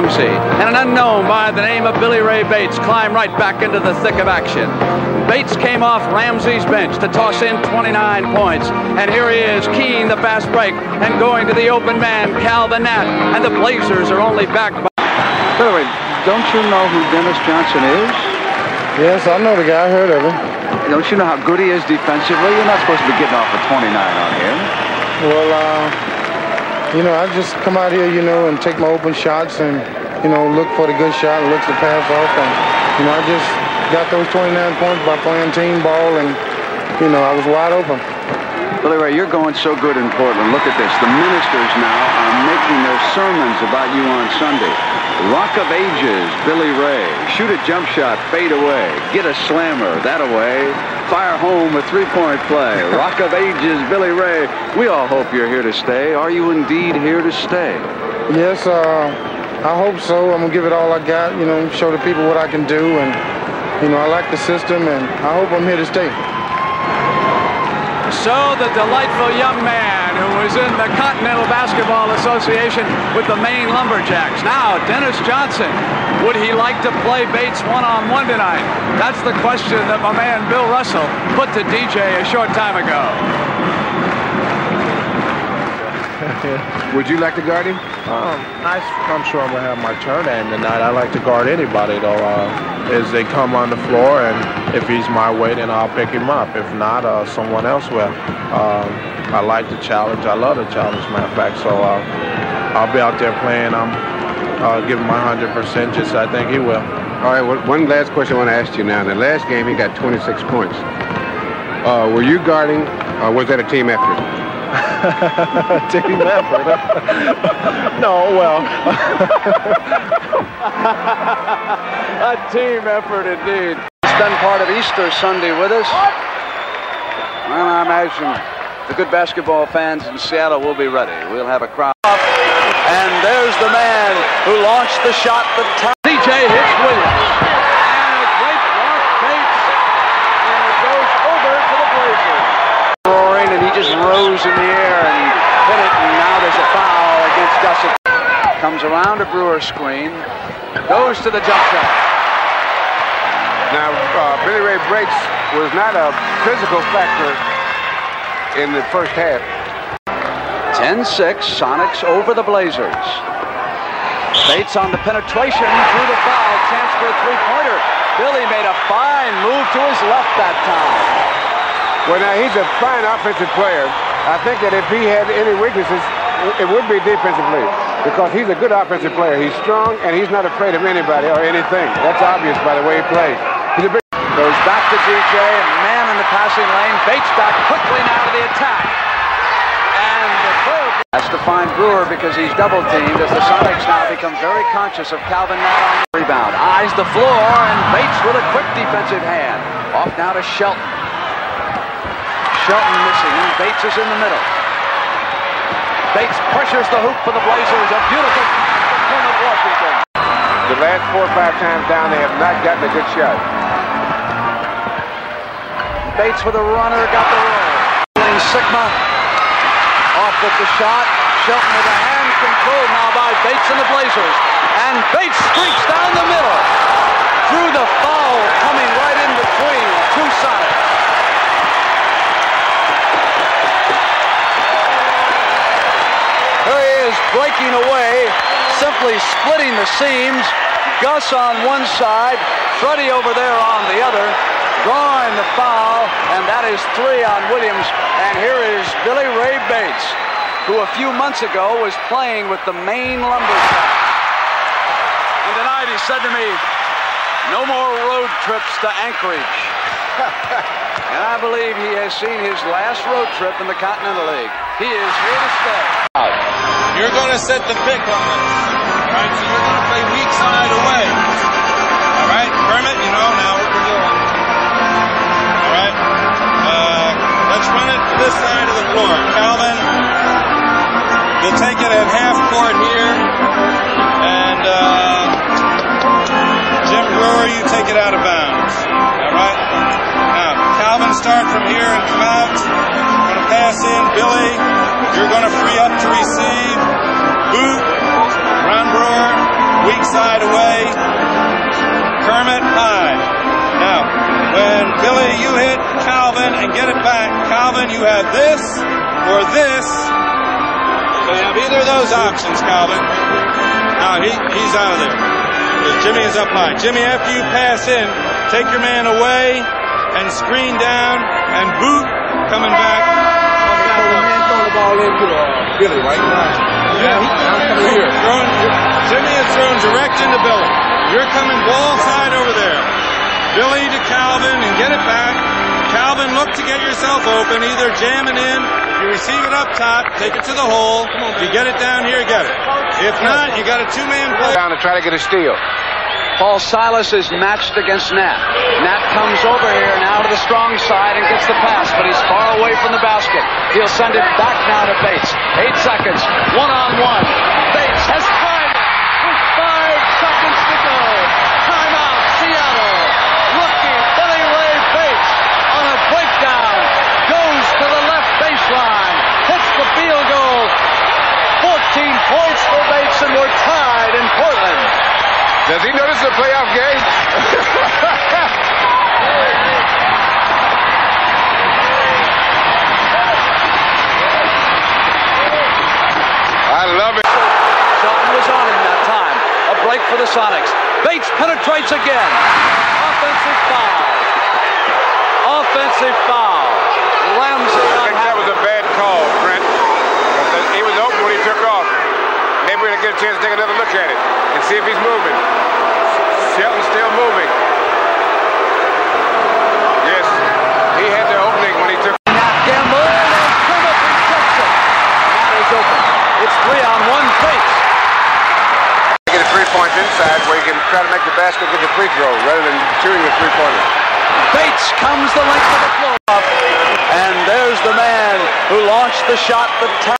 Ramsay and an unknown by the name of Billy Ray Bates climb right back into the thick of action. Bates came off Ramsay's bench to toss in 29 points. And here he is, keying the fast break and going to the open man, Calvin Natt. And the Blazers are only back by. By the way, don't you know who Dennis Johnson is? Yes, I know the guy. I heard of him. Don't you know how good he is defensively? You're not supposed to be getting off for 29 on him. Well, uh, you know, I just come out here, you know, and take my open shots and, you know, look for the good shot and look to pass off. And, you know, I just got those 29 points by playing team ball and, you know, I was wide open. Billy Ray, you're going so good in Portland. Look at this. The ministers now are making their sermons about you on Sunday. Rock of Ages, Billy Ray. Shoot a jump shot, fade away. Get a slammer, that away. Fire home a three-point play. Rock of Ages, Billy Ray. We all hope you're here to stay. Are you indeed here to stay? Yes, uh, I hope so. I'm going to give it all I got, you know, show the people what I can do. And, you know, I like the system, and I hope I'm here to stay. So the delightful young man who was in the Continental Basketball Association with the Maine Lumberjacks. Now, Dennis Johnson. Would he like to play Bates one-on-one tonight? That's the question that my man Bill Russell put to DJ a short time ago. Would you like to guard him? Um, I, am sure I'm going to have my turn aim tonight. I like to guard anybody, though, uh, as they come on the floor. And if he's my weight, then I'll pick him up. If not, uh, someone else will. Um, I like the challenge. I love the challenge, matter of fact. So uh, I'll be out there playing. I'm uh, giving my 100% just I think he will. All right, well, one last question I want to ask you now. In the last game, he got 26 points. Uh, were you guarding, or was that a team effort? team effort. no, well. a team effort indeed. Spend part of Easter Sunday with us. Well, I imagine the good basketball fans in Seattle will be ready. We'll have a crowd. And there's the man who launched the shot that hits Williams. And a great block Bates. And it goes over to the Blazers. Roaring, and he just rose in the air and hit it. And now there's a foul against Gussit. Comes around a Brewer screen. Goes to the jump shot. Now, uh, Billy Ray Breaks was not a physical factor in the first half. 10-6, Sonics over the Blazers. Bates on the penetration through the foul, chance for a three-pointer. Billy made a fine move to his left that time. Well, now, he's a fine offensive player. I think that if he had any weaknesses, it would be defensively because he's a good offensive player. He's strong, and he's not afraid of anybody or anything. That's obvious by the way he plays. He's a big Goes back to DJ, and man in the passing lane. Bates back quickly now to the attack. And the third has to find Brewer because he's double teamed as the Sonics now become very conscious of Calvin Natt on the rebound. Eyes the floor, and Bates with a quick defensive hand. Off now to Shelton. Shelton missing, and Bates is in the middle. Bates pressures the hoop for the Blazers. A beautiful turn of Washington. The last four or five times down, they have not gotten a good shot. Bates with a runner, got the roll. Sikma off with the shot. Shelton with a hand control now by Bates and the Blazers. And Bates streaks down the middle. Through the foul coming breaking away, simply splitting the seams. Gus on one side, Freddie over there on the other drawing the foul, and that is three on Williams. And here is Billy Ray Bates, who a few months ago was playing with the Maine Lumberjacks. And tonight he said to me, no more road trips to Anchorage. and I believe he has seen his last road trip in the Continental League. He is here to stay. You're going to set the pick on us. Calvin and get it back. Calvin, you have this or this. So you have either of those options, Calvin. Now he, he's out of there. Jimmy is up high. Jimmy, after you pass in, take your man away and screen down and boot coming back. the ball into Billy, right? Yeah, I'm here. Jimmy is thrown direct into Billy. You're coming ball side over there. Billy to Calvin and get it back. Calvin, look to get yourself open, either jamming in, you receive it up top, take it to the hole, you get it down here, get it. If not, you got a two-man play. Down to try to get a steal. Paul Silas is matched against Natt. Natt comes over here now to the strong side and gets the pass, but he's far away from the basket. He'll send it back now to Bates. Eight seconds, one on one. Bates has tried it with five seconds to go. Timeout, Seattle. Looking, Billy Ray Bates on a breakdown goes to the left baseline, hits the field goal. 14 points for Bates, and we're tied in Portland. Does he know this is a playoff game? I love it. Shelton was on him that time. A break for the Sonics. Bates penetrates again. Offensive foul. Offensive foul. Ramsay I think that was a bad call, Brent. He was open when he took off. Maybe we're going to get a chance to take another look at it and see if he's moving. Shelton's still moving. Yes, he had the opening when he took Nat Gamble and Kermit rejects it. Natt is open. It's three on one Bates. get a three points inside where you can try to make the basket get the free throw rather than shooting the three pointer. Bates comes the length of the floor. And there's the man who launched the shot that